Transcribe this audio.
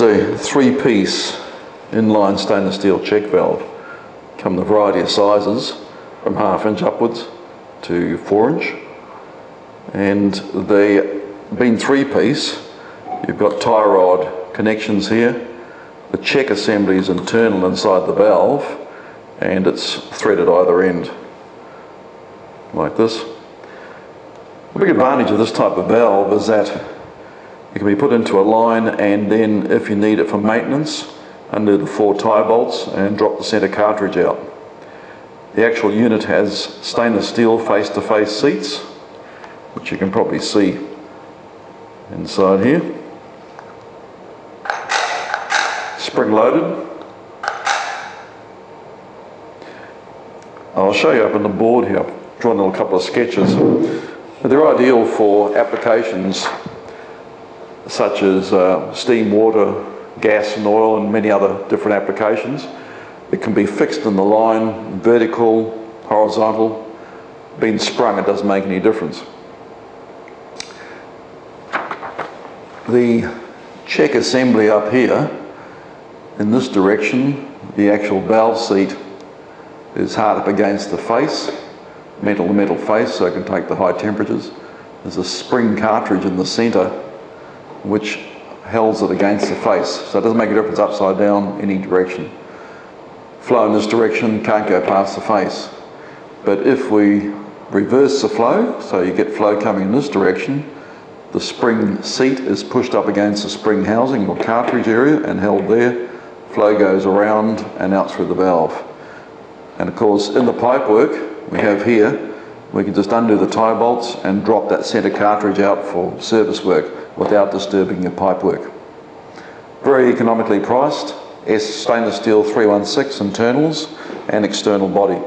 a three-piece inline stainless steel check valve. Come in a variety of sizes from half inch upwards to four inch. And they being three-piece, you've got tie rod connections here. The check assembly is internal inside the valve and it's threaded either end like this. The big advantage of this type of valve is that it can be put into a line and then if you need it for maintenance, undo the four tie bolts and drop the center cartridge out. The actual unit has stainless steel face-to-face -face seats, which you can probably see inside here. Spring loaded. I'll show you up on the board here. I've drawn a couple of sketches. But they're ideal for applications such as uh, steam, water, gas and oil and many other different applications. It can be fixed in the line, vertical, horizontal, being sprung, it doesn't make any difference. The check assembly up here, in this direction, the actual valve seat is hard up against the face, metal to metal face, so it can take the high temperatures. There's a spring cartridge in the center which holds it against the face. So it doesn't make a difference upside down, any direction. Flow in this direction can't go past the face. But if we reverse the flow, so you get flow coming in this direction, the spring seat is pushed up against the spring housing or cartridge area and held there. Flow goes around and out through the valve. And of course, in the pipe work we have here, we can just undo the tie bolts and drop that center cartridge out for service work without disturbing your pipe work. Very economically priced, S stainless steel 316 internals and external body.